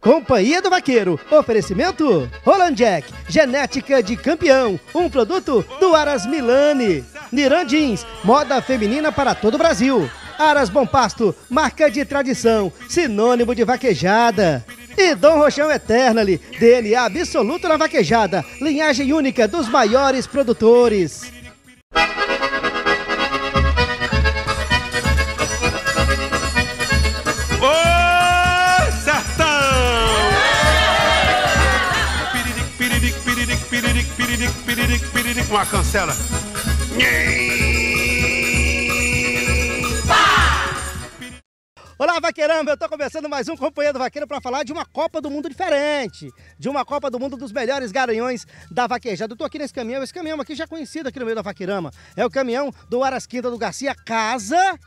Companhia do Vaqueiro. Oferecimento Roland Jack, genética de campeão. Um produto do Aras Milani. Niran Jeans, moda feminina para todo o Brasil. Aras Bom Pasto, marca de tradição, sinônimo de vaquejada. E Dom Rochão Eternally, DNA absoluto na vaquejada, linhagem única dos maiores produtores. Uma cancela. Olá, vaqueiramba! Eu tô começando mais um Companhia do Vaqueiro para falar de uma Copa do Mundo diferente, de uma Copa do Mundo dos melhores garanhões da vaquejada. Eu tô aqui nesse caminhão, esse caminhão aqui já conhecido aqui no meio da vaqueirama. É o caminhão do Arasquinta do Garcia, casa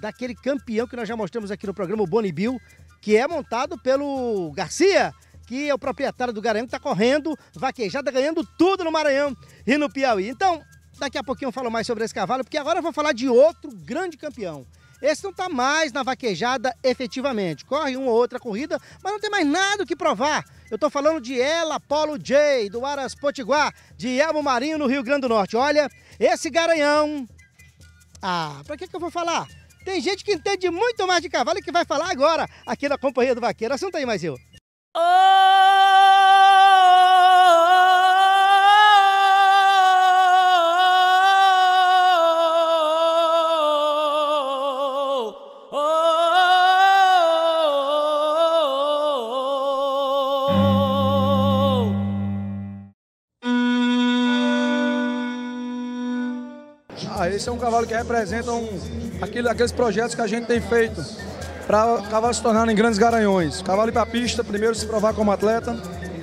daquele campeão que nós já mostramos aqui no programa, o Boni Bill, que é montado pelo Garcia, que é o proprietário do Garanhão, que tá correndo, vaquejada, ganhando tudo no Maranhão e no Piauí. Então, daqui a pouquinho eu falo mais sobre esse cavalo, porque agora eu vou falar de outro grande campeão. Esse não está mais na vaquejada efetivamente. Corre uma ou outra corrida, mas não tem mais nada o que provar. Eu estou falando de Ela Polo J, do Aras Potiguar, de Elmo Marinho, no Rio Grande do Norte. Olha, esse garanhão... Ah, para que, que eu vou falar? Tem gente que entende muito mais de cavalo e que vai falar agora aqui na Companhia do Vaqueiro. Assunto aí, mais eu. Ah, esse é um cavalo que representa um, aquele, aqueles projetos que a gente tem feito para cavalos se tornarem grandes garanhões. Cavalo ir para a pista, primeiro se provar como atleta,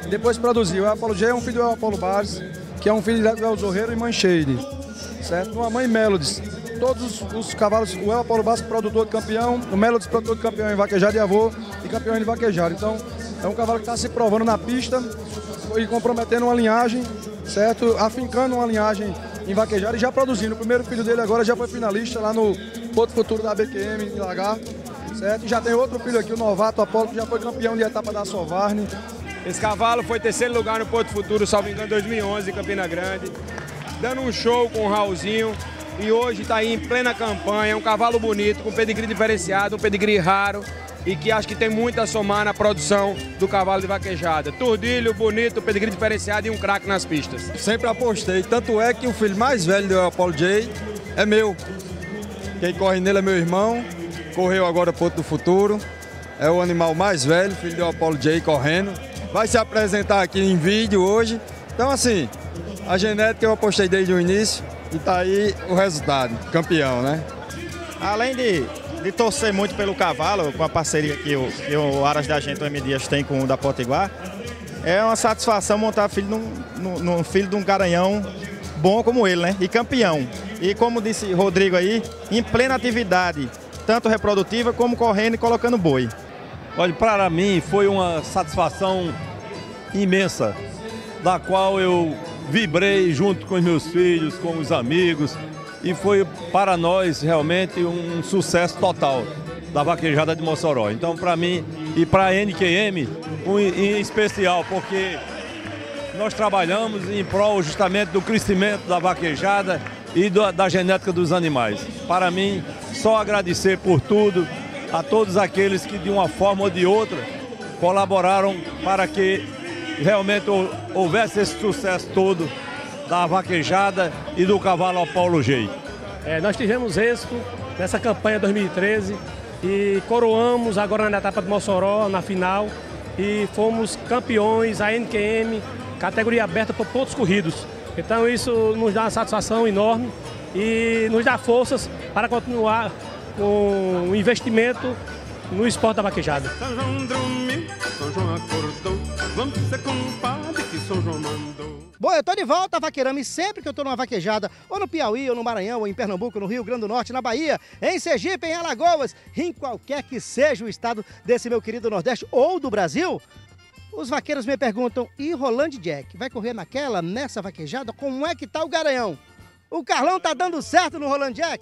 depois produzir. O Apolo G é um filho do Apolo Bares, que é um filho do El Zorreiro e Mancheire, certo? Uma mãe Melodies. Todos os cavalos, o El Apolo Bares, produtor de campeão, o Melodies, produtor de campeão em vaquejado e avô e campeão em vaquejado. Então, é um cavalo que está se provando na pista e comprometendo uma linhagem, certo? Afincando uma linhagem em vaquejado e já produzindo. O primeiro filho dele agora já foi finalista lá no Porto Futuro da BQM em Lagarto, certo? E já tem outro filho aqui, o novato Apolo, que já foi campeão de etapa da Sovarne. Esse cavalo foi terceiro lugar no Porto Futuro, salvo engano, 2011, em Campina Grande. Dando um show com o Raulzinho. E hoje está aí em plena campanha, um cavalo bonito, com pedigree diferenciado, um pedigree raro. E que acho que tem muito a somar na produção do cavalo de vaquejada. Turdilho, bonito, pedigree diferenciado e um craque nas pistas. Sempre apostei, tanto é que o filho mais velho do Apollo J é meu. Quem corre nele é meu irmão, correu agora Porto do Futuro. É o animal mais velho, filho do Apollo J correndo. Vai se apresentar aqui em vídeo hoje. Então assim, a genética eu apostei desde o início e tá aí o resultado, campeão, né? Além de, de torcer muito pelo cavalo, com a parceria que o, que o Aras da Gente, o M. Dias, tem com o da Potiguar, é uma satisfação montar filho num, num, num filho de um garanhão bom como ele, né? E campeão. E como disse Rodrigo aí, em plena atividade, tanto reprodutiva como correndo e colocando boi. Olha, para mim foi uma satisfação imensa, da qual eu vibrei junto com os meus filhos, com os amigos, e foi para nós realmente um sucesso total da vaquejada de Mossoró. Então, para mim e para a NQM, um, em especial, porque nós trabalhamos em prol justamente do crescimento da vaquejada e da genética dos animais. Para mim, só agradecer por tudo a todos aqueles que de uma forma ou de outra colaboraram para que realmente houvesse esse sucesso todo da vaquejada e do cavalo Apolo G. É, nós tivemos êxito nessa campanha 2013 e coroamos agora na etapa de Mossoró, na final, e fomos campeões, a NQM, categoria aberta por pontos corridos. Então isso nos dá uma satisfação enorme e nos dá forças para continuar com o investimento no esporte da vaquejada. São João dormiu, São João acordou, vamos ser compadre que São João mandou. Bom, eu tô de volta, vaqueirama, e sempre que eu tô numa vaquejada, ou no Piauí, ou no Maranhão, ou em Pernambuco, no Rio Grande do Norte, na Bahia, em Sergipe, em Alagoas, em qualquer que seja o estado desse meu querido Nordeste ou do Brasil, os vaqueiros me perguntam, e Rolande Jack, vai correr naquela, nessa vaquejada? Como é que tá o garanhão? O Carlão tá dando certo no Roland Jack?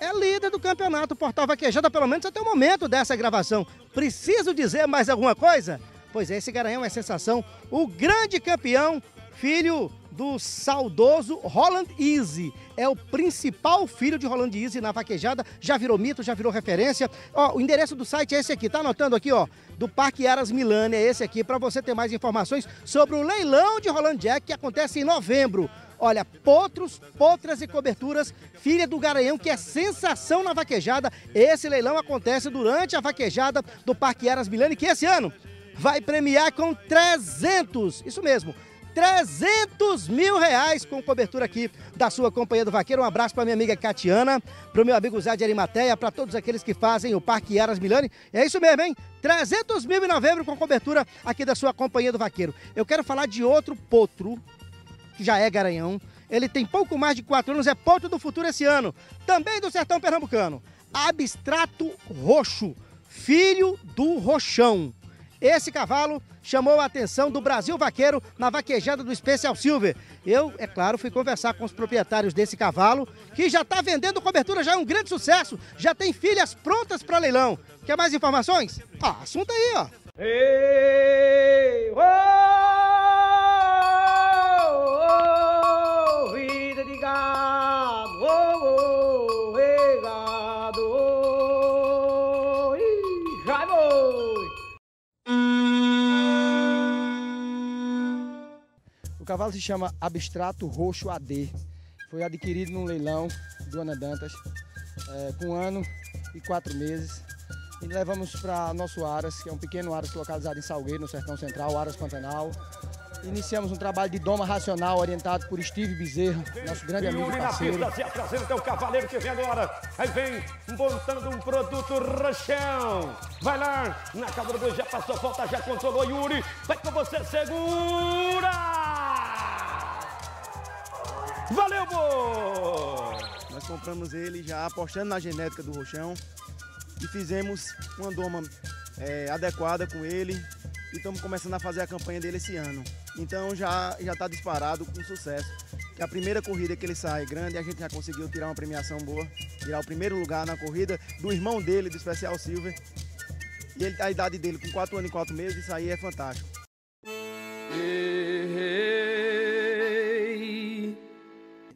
É líder do campeonato Portal Vaquejada, pelo menos até o momento dessa gravação. Preciso dizer mais alguma coisa? Pois é, esse Garanhão é sensação. O grande campeão, filho do saudoso Roland Easy. É o principal filho de Roland Easy na vaquejada. Já virou mito, já virou referência. Ó, o endereço do site é esse aqui, tá anotando aqui, ó. Do Parque Aras Milani, é esse aqui, para você ter mais informações sobre o leilão de Roland Jack que acontece em novembro. Olha, potros, potras e coberturas, filha do Garanhão, que é sensação na vaquejada. Esse leilão acontece durante a vaquejada do Parque Aras Milani, que esse ano vai premiar com 300, isso mesmo, 300 mil reais com cobertura aqui da sua Companhia do Vaqueiro. Um abraço para minha amiga Catiana, para o meu amigo Zé de Arimateia, para todos aqueles que fazem o Parque Aras Milani. É isso mesmo, hein? 300 mil em novembro com cobertura aqui da sua Companhia do Vaqueiro. Eu quero falar de outro potro, já é garanhão. Ele tem pouco mais de quatro anos, é potro do futuro esse ano. Também do sertão pernambucano. Abstrato Roxo, filho do Roxão. Esse cavalo chamou a atenção do Brasil Vaqueiro na vaquejada do Special Silver. Eu, é claro, fui conversar com os proprietários desse cavalo, que já está vendendo cobertura, já é um grande sucesso, já tem filhas prontas para leilão. Quer mais informações? Ah, assunto aí, ó. Ei, oh, cavalo se chama Abstrato Roxo AD. Foi adquirido num leilão do Ana Dantas, é, com um ano e quatro meses. E levamos para nosso Aras, que é um pequeno Aras localizado em Salgueiro, no Sertão Central, Aras Pantanal. Iniciamos um trabalho de doma racional orientado por Steve Bezerra, nosso grande amigo e Yuri na parceiro. pista, se apresenta o cavaleiro que vem agora. Aí vem montando um produto rachão. Vai lá, na câmera do já passou, falta, já controlou Yuri. Vai com você, segura! Nós compramos ele já apostando na genética do roxão e fizemos uma doma é, adequada com ele e estamos começando a fazer a campanha dele esse ano. Então já já está disparado com sucesso. Que a primeira corrida que ele sai grande, a gente já conseguiu tirar uma premiação boa, tirar o primeiro lugar na corrida do irmão dele, do Especial Silver. E ele, a idade dele com 4 anos e 4 meses, isso aí é fantástico.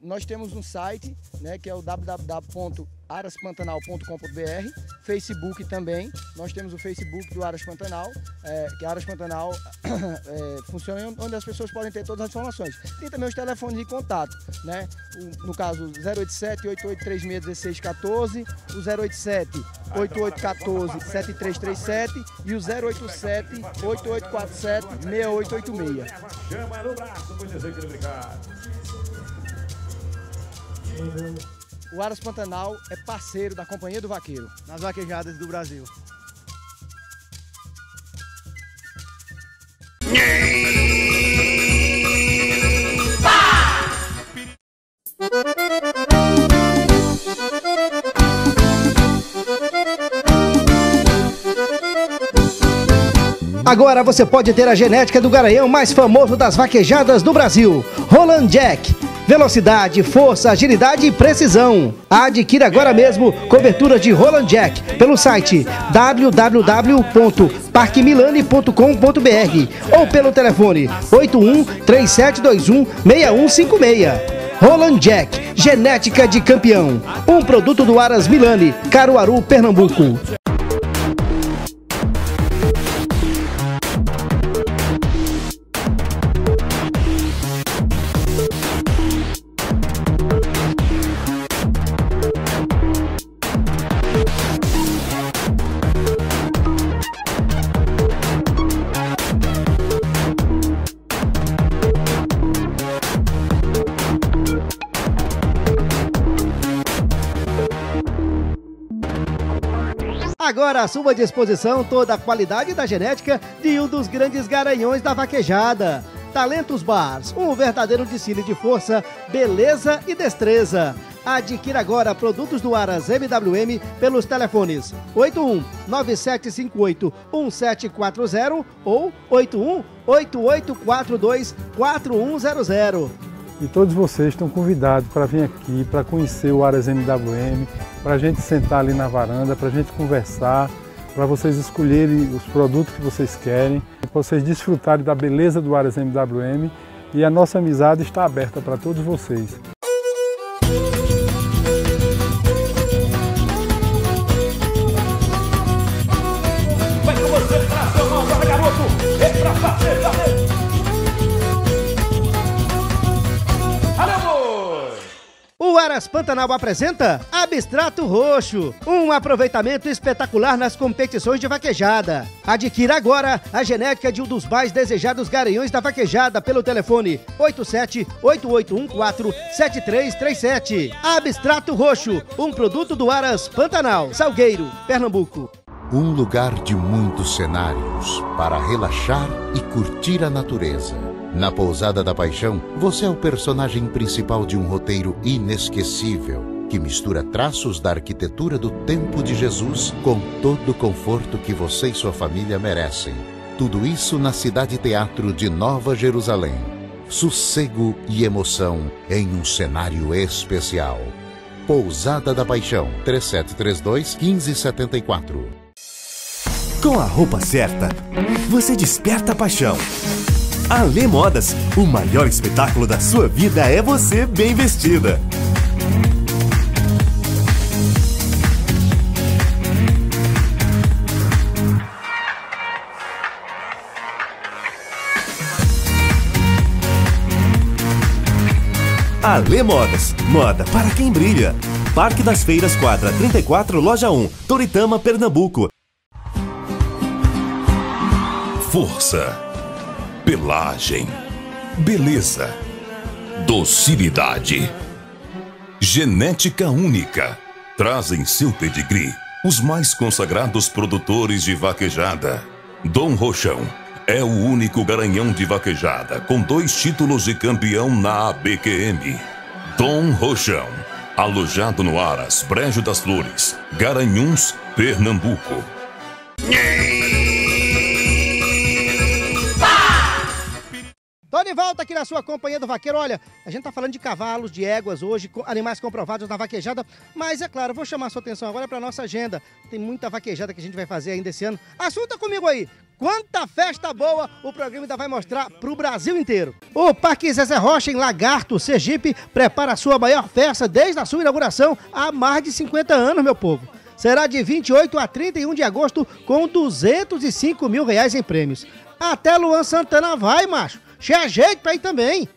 Nós temos um site, né, que é o www.araspantanal.com.br, Facebook também. Nós temos o Facebook do Aras Pantanal, é, que Aras Pantanal é, funciona onde as pessoas podem ter todas as informações. Tem também os telefones de contato, né? O- no caso 087 8836 1614, o 087 8814 7337 e o 087 8847 6886. Chama no braço, vou dizer que obrigado. O Aras Pantanal é parceiro da Companhia do Vaqueiro. Nas vaquejadas do Brasil. Agora você pode ter a genética do garanhão mais famoso das vaquejadas do Brasil, Roland Jack. Velocidade, força, agilidade e precisão. Adquira agora mesmo cobertura de Roland Jack pelo site www.parquemilani.com.br ou pelo telefone 81 3721 6156. Roland Jack, genética de campeão. Um produto do Aras Milani, Caruaru, Pernambuco. Agora à sua disposição toda a qualidade da genética de um dos grandes garanhões da vaquejada. Talentos Bars, um verdadeiro desfile de força, beleza e destreza. Adquira agora produtos do Aras MWM pelos telefones 81 9758 1740 ou 81 8842 4100. E todos vocês estão convidados para vir aqui, para conhecer o Aras MWM, para a gente sentar ali na varanda, para a gente conversar, para vocês escolherem os produtos que vocês querem, para vocês desfrutarem da beleza do Aras MWM e a nossa amizade está aberta para todos vocês. Vai com você pra bora garoto! É pra fazer Aras Pantanal apresenta Abstrato Roxo, um aproveitamento espetacular nas competições de vaquejada. Adquira agora a genética de um dos mais desejados garanhões da vaquejada pelo telefone 8788147337. Abstrato Roxo, um produto do Aras Pantanal, Salgueiro, Pernambuco. Um lugar de muitos cenários para relaxar e curtir a natureza. Na Pousada da Paixão, você é o personagem principal de um roteiro inesquecível que mistura traços da arquitetura do tempo de Jesus com todo o conforto que você e sua família merecem. Tudo isso na Cidade Teatro de Nova Jerusalém. Sossego e emoção em um cenário especial. Pousada da Paixão, 3732 1574. Com a roupa certa, você desperta a paixão. Alê Modas, o maior espetáculo da sua vida é você bem vestida. Alê Modas, moda para quem brilha. Parque das Feiras, quadra 34, loja 1, Toritama, Pernambuco. Força, pelagem, beleza, docilidade, genética única. Traz em seu pedigree os mais consagrados produtores de vaquejada. Dom Rochão é o único garanhão de vaquejada com dois títulos de campeão na ABQM. Dom Rochão, alojado no Aras, Brejo das Flores, Garanhuns, Pernambuco. De volta aqui na sua companhia do vaqueiro. Olha, a gente tá falando de cavalos, de éguas hoje, animais comprovados na vaquejada, mas é claro, vou chamar a sua atenção agora para nossa agenda. Tem muita vaquejada que a gente vai fazer ainda esse ano. Assunta comigo aí. Quanta festa boa o programa ainda vai mostrar pro Brasil inteiro. O Parque Zezé Rocha em Lagarto, Sergipe, prepara a sua maior festa desde a sua inauguração há mais de 50 anos, meu povo. Será de 28 a 31 de agosto com 205 mil reais em prêmios. Até Luan Santana vai, macho. Cheia jeito pra ir também.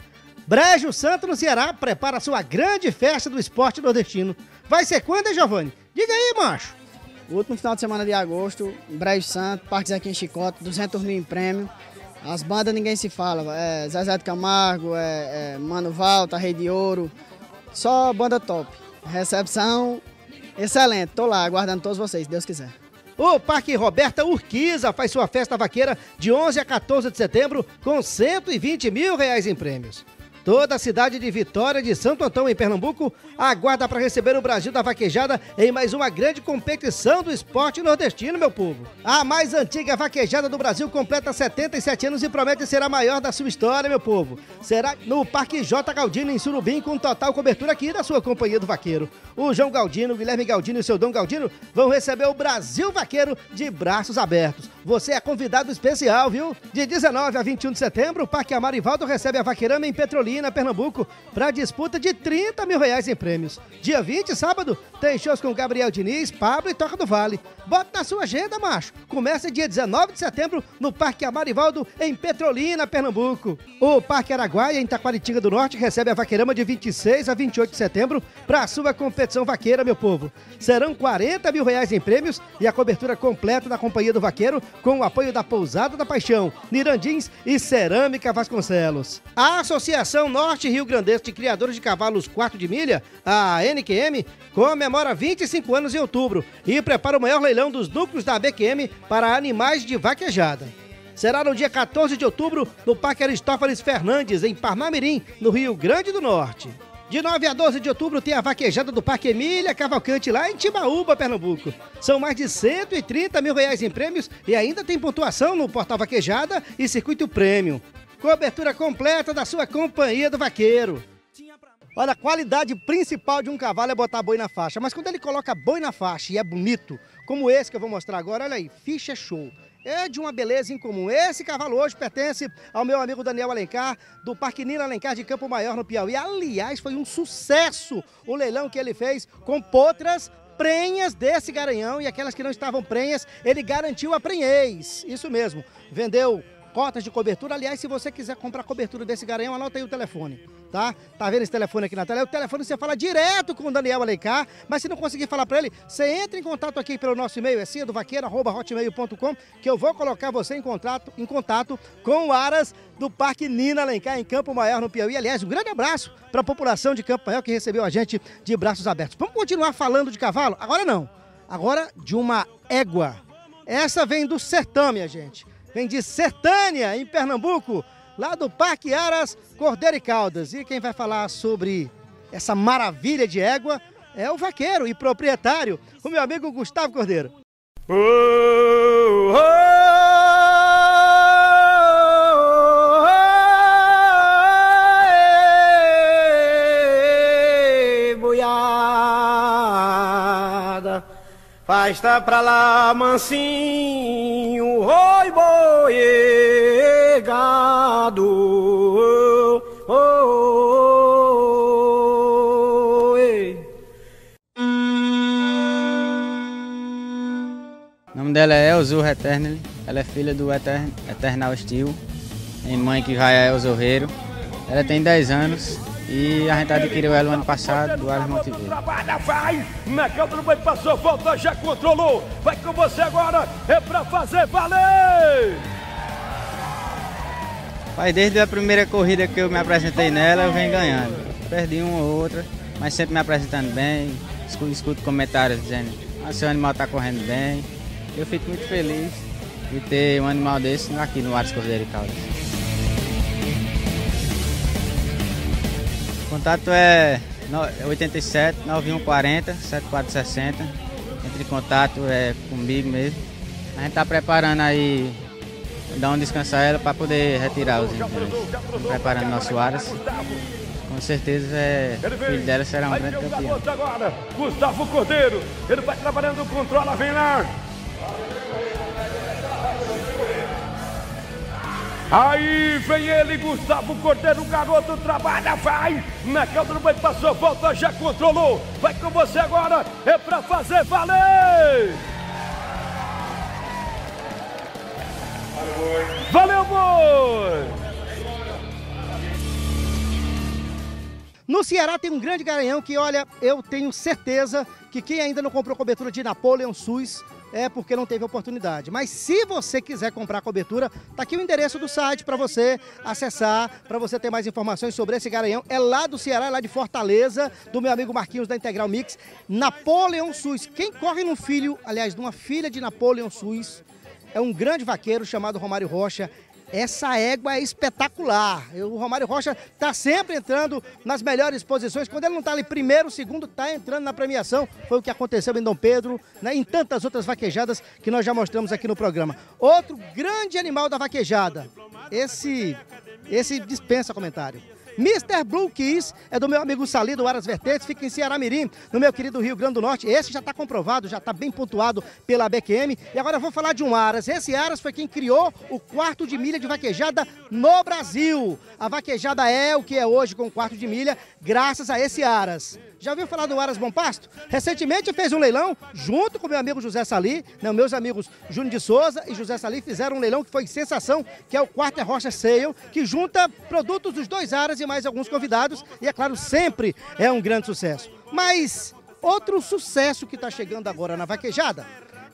Brejo Santo no Ceará prepara a sua grande festa do esporte nordestino. Vai ser quando, hein, Giovanni? Diga aí, macho. O último final de semana de agosto, Brejo Santo, Parque Zequim Chicote, 200 mil em prêmio. As bandas ninguém se fala, é Zezé de Camargo, é, é Mano Valta, Rei de Ouro, só banda top. Recepção excelente, tô lá aguardando todos vocês, se Deus quiser. O Parque Roberta Urquiza faz sua festa vaqueira de 11 a 14 de setembro com 120 mil reais em prêmios. Toda a cidade de Vitória de Santo Antão, em Pernambuco, aguarda para receber o Brasil da Vaquejada em mais uma grande competição do esporte nordestino, meu povo. A mais antiga vaquejada do Brasil completa 77 anos e promete ser a maior da sua história, meu povo. Será no Parque J. Galdino, em Surubim, com total cobertura aqui da sua companhia do vaqueiro. O João Galdino, o Guilherme Galdino e o seu Dom Galdino vão receber o Brasil Vaqueiro de braços abertos. Você é convidado especial, viu? De 19 a 21 de setembro, o Parque Amarivaldo recebe a Vaqueirama em Petrolina, Pernambuco, para disputa de 30 mil reais em prêmios. Dia 20, sábado, tem shows com Gabriel Diniz, Pablo e Toca do Vale. Bota na sua agenda, macho. Começa dia 19 de setembro no Parque Amarivaldo, em Petrolina, Pernambuco. O Parque Araguaia, em Taquaritinga do Norte, recebe a Vaqueirama de 26 a 28 de setembro para a sua competição vaqueira, meu povo. Serão 40 mil reais em prêmios e a cobertura completa da Companhia do Vaqueiro com o apoio da Pousada da Paixão, Nirandins e Cerâmica Vasconcelos. A Associação Norte Rio Grandense de Criadores de Cavalos Quarto de Milha, a NQM, comemora 25 anos em outubro e prepara o maior leilão dos núcleos da BQM para animais de vaquejada. Será no dia 14 de outubro, no Parque Aristófanes Fernandes, em Parnamirim, no Rio Grande do Norte. De 9 a 12 de outubro tem a vaquejada do Parque Emília Cavalcante lá em Timbaúba, Pernambuco. São mais de 130 mil reais em prêmios e ainda tem pontuação no Portal Vaquejada e Circuito Prêmio. Cobertura completa da sua companhia do vaqueiro. Olha, a qualidade principal de um cavalo é botar boi na faixa. Mas quando ele coloca boi na faixa e é bonito, como esse que eu vou mostrar agora, olha aí, ficha show. É de uma beleza incomum. Esse cavalo hoje pertence ao meu amigo Daniel Alencar, do Parque Nina Alencar de Campo Maior, no Piauí. Aliás, foi um sucesso o leilão que ele fez com potras prenhas desse garanhão e aquelas que não estavam prenhas, ele garantiu a prenhez. Isso mesmo. Vendeu cotas de cobertura. Aliás, se você quiser comprar cobertura desse garanhão, anota aí o telefone, tá? Tá vendo esse telefone aqui na tela? É o telefone você fala direto com o Daniel Alencar, mas se não conseguir falar para ele, você entra em contato aqui pelo nosso e-mail, é cedovaqueira.hotmail.com, que eu vou colocar você em contato, em contato com o Aras do Parque Nina Alencar, em Campo Maior, no Piauí. Aliás, um grande abraço para a população de Campo Maior que recebeu a gente de braços abertos. Vamos continuar falando de cavalo? Agora não. Agora de uma égua. Essa vem do sertão, minha gente vem de Sertânia, em Pernambuco, lá do Parque Aras Cordeiro e Caldas. E quem vai falar sobre essa maravilha de égua é o vaqueiro e proprietário, o meu amigo Gustavo Cordeiro. Oh, boiada, fasta pra lá, mansinho, oi, boi, gado, ei. O nome dela é Elzur Eternal, ela é filha do Etern Eternal Steel, tem mãe que já é Elzorreiro. Ela tem 10 anos e a gente adquiriu ela no ano passado do Aras Montevideo. Trabalha, vai! Na calda do boi passou, volta, já controlou. Vai com você agora, é pra fazer valer! Pai, desde a primeira corrida que eu me apresentei nela, eu venho ganhando. Perdi uma ou outra, mas sempre me apresentando bem. Escuto, escuto comentários dizendo, ah, seu animal está correndo bem. Eu fico muito feliz de ter um animal desse aqui no Aras Cordeiro e Caldas. Contato é no- 87 9140 7460. Entre em contato é comigo mesmo. A gente está preparando aí, dar um descansar ela para poder retirar os. Estamos preparando nosso Aras. Com certeza é, o filho dela será um grande campeão. agora, Gustavo Cordeiro. Ele vai trabalhando, controla, vem lá. Aí vem ele, Gustavo Cordeiro, o garoto trabalha, vai! Na calda do boi passou, volta, já controlou! Vai com você agora, é pra fazer valer! Valeu, boi! No Ceará tem um grande garanhão que, olha, eu tenho certeza que quem ainda não comprou cobertura de Napoleon SUS é porque não teve oportunidade. Mas se você quiser comprar cobertura, tá aqui o endereço do site para você acessar, para você ter mais informações sobre esse garanhão. É lá do Ceará, é lá de Fortaleza, do meu amigo Marquinhos da Integral Mix. Napoleon SUS. Quem corre num filho, aliás, numa filha de Napoleon SUS, é um grande vaqueiro chamado Romário Rocha. Essa égua é espetacular. O Romário Rocha está sempre entrando nas melhores posições. Quando ele não está ali primeiro, segundo, está entrando na premiação. Foi o que aconteceu em Dom Pedro, né, em tantas outras vaquejadas que nós já mostramos aqui no programa. Outro grande animal da vaquejada. Esse, esse dispensa comentário. Mr. Blue Keys é do meu amigo Sali, do Aras Vertentes, fica em Ceará-Mirim, no meu querido Rio Grande do Norte. Esse já está comprovado, já está bem pontuado pela BQM. E agora eu vou falar de um Aras. Esse Aras foi quem criou o quarto de milha de vaquejada no Brasil. A vaquejada é o que é hoje com o quarto de milha, graças a esse Aras. Já ouviu falar do Aras Bom Pasto? Recentemente fez um leilão junto com meu amigo José Sali, né, meus amigos Júnior de Souza e José Sali fizeram um leilão que foi sensação, que é o Quarter Rocha Sale, que junta produtos dos dois Aras e mais alguns convidados e é claro, sempre é um grande sucesso. Mas outro sucesso que está chegando agora na vaquejada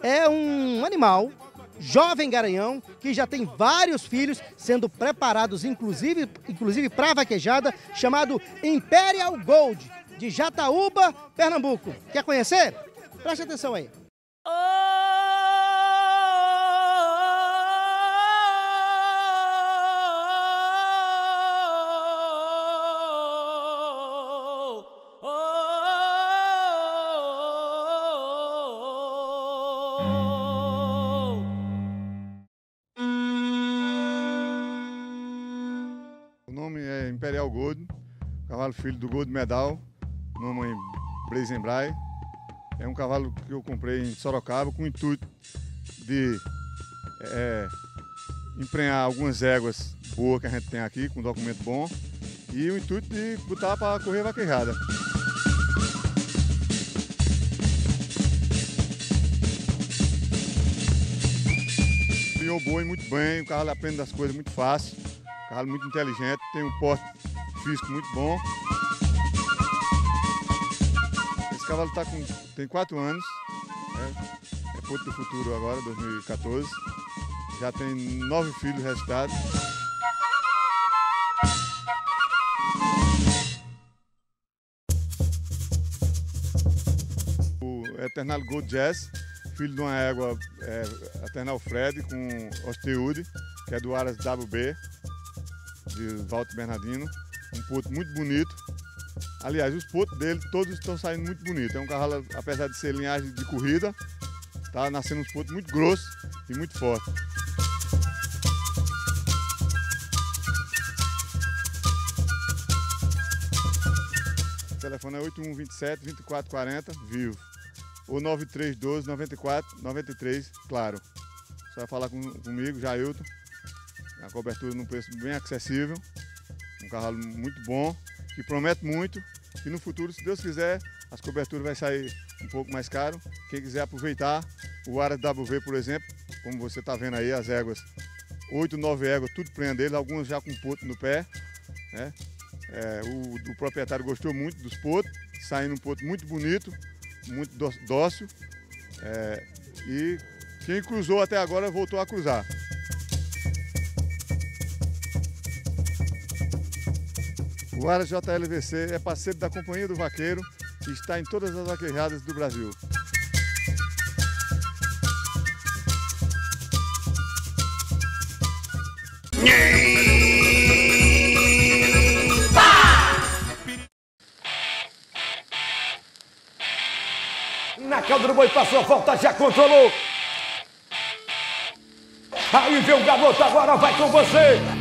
é um animal jovem garanhão que já tem vários filhos sendo preparados inclusive inclusive para vaquejada, chamado Imperial Gold de Jataúba, Pernambuco. Quer conhecer? Preste atenção aí. O Imperial Gold. cavalo filho do Gold Medal, mamãe Blazenbrai. É um cavalo que eu comprei em Sorocaba com o intuito de é, emprenhar algumas éguas boas que a gente tem aqui, com documento bom, e o intuito de botar para correr vaquejada. Criou o boi muito bem, o cavalo aprende as coisas muito fácil, cavalo muito inteligente, tem um porte físico muito bom. Esse cavalo tá com, tem 4 anos, é, é Porto do Futuro agora, 2014. Já tem nove filhos registrados. O Eternal Gold Jazz, filho de uma égua é, Eternal Fred com Osteude, que é do Aras WB, de Walter Bernardino. Um puto muito bonito. Aliás, os putos dele todos estão saindo muito bonitos. É um cavalo, apesar de ser linhagem de corrida, tá nascendo uns putos muito grossos e muito fortes. O telefone é 8127 2440, vivo. Ou 9312 94 93, claro. Só falar com, comigo, Jailton. A cobertura num preço bem acessível. Um cavalo muito bom, que promete muito. E no futuro, se Deus quiser, as coberturas vai sair um pouco mais caro. Quem quiser aproveitar, o Aras WV, por exemplo, como você está vendo aí, as éguas, 8, 9 éguas, tudo prendeiro, algumas já com ponto no pé. Né? É, o, o, proprietário gostou muito dos potos, saindo um poto muito bonito, muito dócil. É, e quem cruzou até agora voltou a cruzar. O Aras JLVC é parceiro da Companhia do Vaqueiro e está em todas as vaquejadas do Brasil. Na cauda do boi passou a volta, já controlou. Aí vem o garoto, agora vai com você.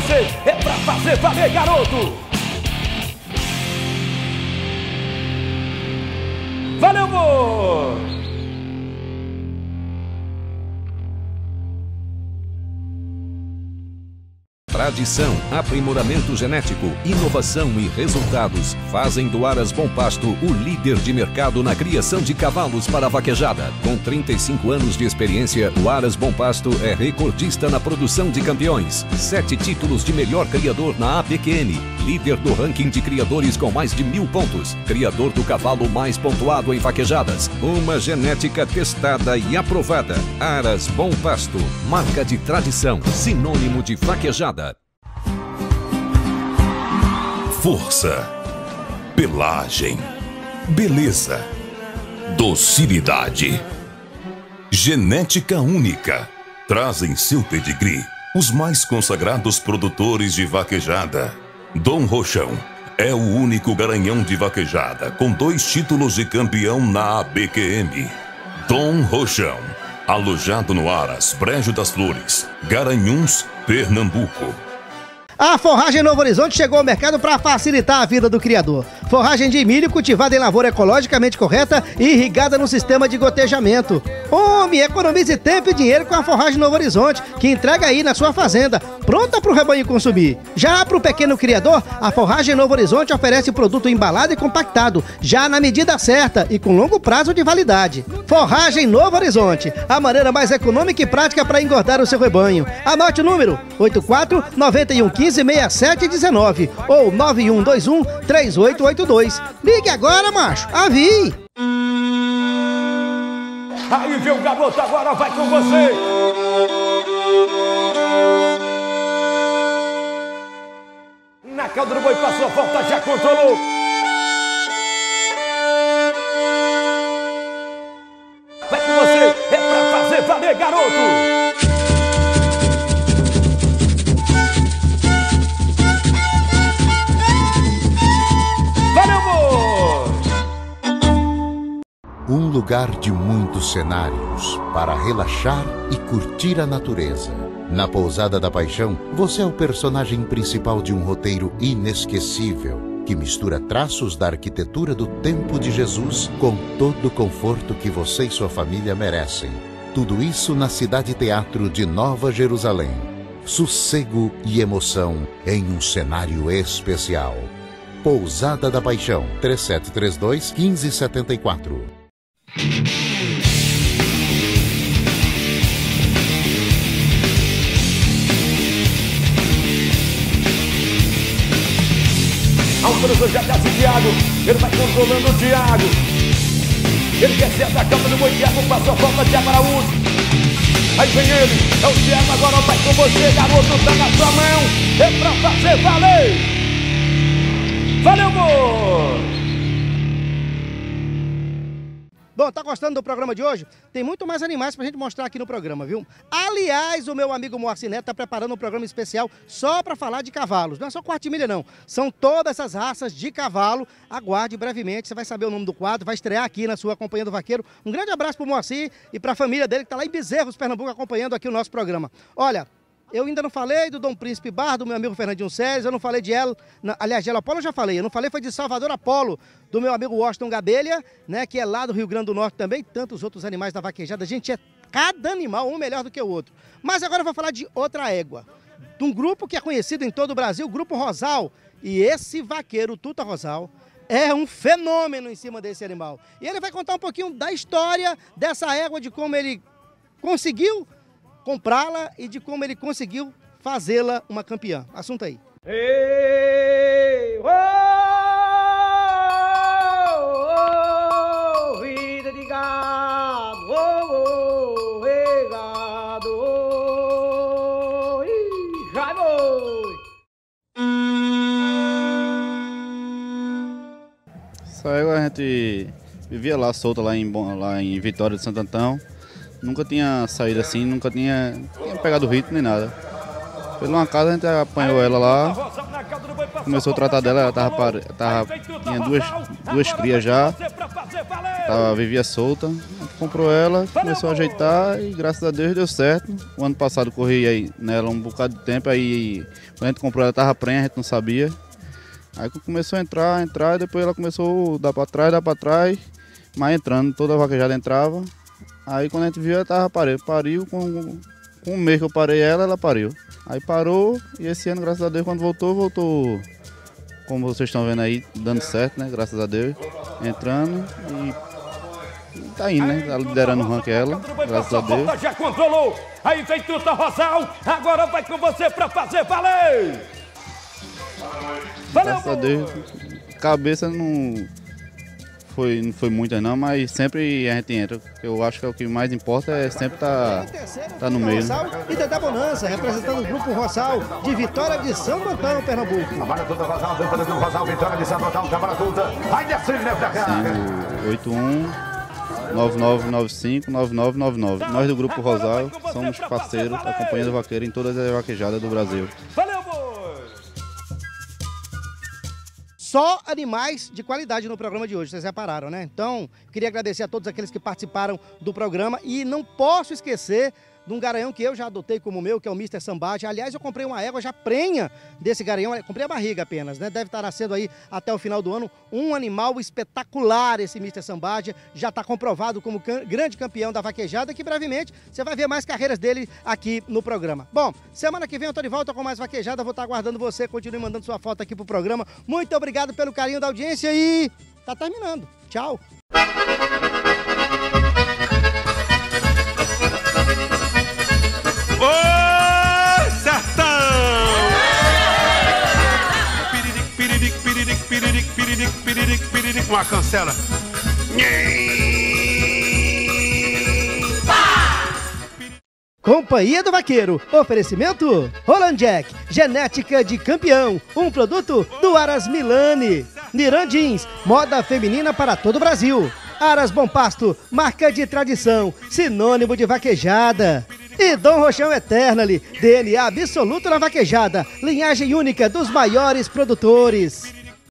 Você, é pra fazer valer, garoto. Valeu, boi! Tradição, aprimoramento genético, inovação e resultados fazem do Aras Bom Pasto o líder de mercado na criação de cavalos para vaquejada. Com 35 anos de experiência, o Aras Bom Pasto é recordista na produção de campeões. Sete títulos de melhor criador na APQN, líder do ranking de criadores com mais de mil pontos, criador do cavalo mais pontuado em vaquejadas. Uma genética testada e aprovada. Aras Bom Pasto, marca de tradição, sinônimo de vaquejada. Força, pelagem, beleza, docilidade, genética única. Traz em seu pedigree os mais consagrados produtores de vaquejada. Dom Rochão é o único garanhão de vaquejada com dois títulos de campeão na ABQM. Dom Rochão, alojado no Aras, Brejo das Flores, Garanhuns, Pernambuco. A forragem Novo Horizonte chegou ao mercado para facilitar a vida do criador. Forragem de milho cultivada em lavoura ecologicamente correta e irrigada no sistema de gotejamento. Homem, economize tempo e dinheiro com a forragem Novo Horizonte, que entrega aí na sua fazenda, pronta para o rebanho consumir. Já para o pequeno criador, a forragem Novo Horizonte oferece produto embalado e compactado, já na medida certa e com longo prazo de validade. Forragem Novo Horizonte, a maneira mais econômica e prática para engordar o seu rebanho. Anote o número: 84 91 15 6719 ou 9121 3882. Ligue agora, macho. Avi! Aí vem o garoto, agora vai com você. Na cauda do boi passou a volta, já controlou. Lugar de muitos cenários para relaxar e curtir a natureza. Na Pousada da Paixão, você é o personagem principal de um roteiro inesquecível que mistura traços da arquitetura do tempo de Jesus com todo o conforto que você e sua família merecem. Tudo isso na Cidade Teatro de Nova Jerusalém. Sossego e emoção em um cenário especial. Pousada da Paixão, 3732 1574. Autorizou já desce Thiago. Ele vai controlando o Thiago. Ele quer ser atacante do Thiago. Passou a falta de Araújo. Aí vem ele. É o Thiago. Agora vai com você, garoto. Tá na sua mão. É pra fazer valer. Valeu, amor. Bom, tá gostando do programa de hoje? Tem muito mais animais pra gente mostrar aqui no programa, viu? Aliás, o meu amigo Moacir Neto tá preparando um programa especial só para falar de cavalos. Não é só quartimilha, não. São todas essas raças de cavalo. Aguarde brevemente, você vai saber o nome do quadro, vai estrear aqui na sua Companhia do Vaqueiro. Um grande abraço pro Moacir e pra família dele que tá lá em Bezerros, Pernambuco, acompanhando aqui o nosso programa. Olha, eu ainda não falei do Dom Príncipe Bar, do meu amigo Fernandinho Sérgio, eu não falei de ela, aliás, de ela Apolo eu já falei, eu não falei foi de Salvador Apolo, do meu amigo Washington Gabelha, né, que é lá do Rio Grande do Norte também, tantos outros animais da vaquejada, gente, é cada animal um melhor do que o outro. Mas agora eu vou falar de outra égua, de um grupo que é conhecido em todo o Brasil, o Grupo Rosal, e esse vaqueiro, Tuta Rosal, é um fenômeno em cima desse animal. E ele vai contar um pouquinho da história dessa égua, de como ele conseguiu comprá-la e de como ele conseguiu fazê-la uma campeã. Assunto aí. Ei, oh, oh, vida de gado, oh, oh, oh, ih, já foi. Égua a gente vivia lá solta lá em, lá em Vitória de Santo Antão. Nunca tinha saído assim, nunca tinha, tinha pegado ritmo nem nada. Pelo uma casa a gente apanhou ela lá, começou a tratar dela, ela tava, tava tinha duas, duas crias já, tava, vivia solta. Comprou ela, começou a ajeitar e graças a Deus deu certo. O ano passado corri aí nela um bocado de tempo, aí quando a gente comprou ela tava prenha, a gente não sabia. Aí começou a entrar, entrar, e depois ela começou a dar pra trás, dar pra trás, mas entrando, toda a vaquejada entrava. Aí quando a gente viu, ela tava pariu. Pariu com, com um mês que eu parei ela, ela pariu. Aí parou e esse ano, graças a Deus, quando voltou, voltou. Como vocês estão vendo aí, dando certo, né? Graças a Deus. Entrando e, e tá indo, né? Tá liderando o ranking ela, graças a Deus. Já controlou. Aí vem Tuta Rosal. Agora vai com você pra fazer valer. Graças a Deus, cabeça não foi, não foi muita não, mas sempre a gente entra. Eu acho que é o que mais importa é sempre tá, tá no meio. né? Roçal e Dedé Bonança, representando o Grupo Roçal de Vitória de Santo Antão, Pernambuco. Vitória de Santo Antão, Câmara Tuta. Vai descendo, né, pra cá. Sim, o 81 9995 9999. Nós do Grupo Rosal somos parceiros, acompanhando o vaqueiro em todas as vaquejadas do Brasil. Valeu, Só animais de qualidade no programa de hoje, vocês repararam, né? Então, queria agradecer a todos aqueles que participaram do programa e não posso esquecer de um garanhão que eu já adotei como meu, que é o Mr. Sambate. Aliás, eu comprei uma égua já prenha desse garanhão, comprei a barriga apenas, né? Deve estar nascendo aí até o final do ano. Um animal espetacular esse Mr. Sambate, já está comprovado como can- grande campeão da vaquejada, que brevemente você vai ver mais carreiras dele aqui no programa. Bom, semana que vem eu tô de volta com mais vaquejada, vou estar aguardando você, continue mandando sua foto aqui pro programa. Muito obrigado pelo carinho da audiência e tá terminando. Tchau. Uma cancela. Companhia do Vaqueiro, oferecimento Roland Jack, genética de campeão, um produto do Aras Milani. Niran Jeans, moda feminina para todo o Brasil. Aras Bom Pasto, marca de tradição, sinônimo de vaquejada. E Dom Rochão Eternally, DNA absoluto na vaquejada, linhagem única dos maiores produtores.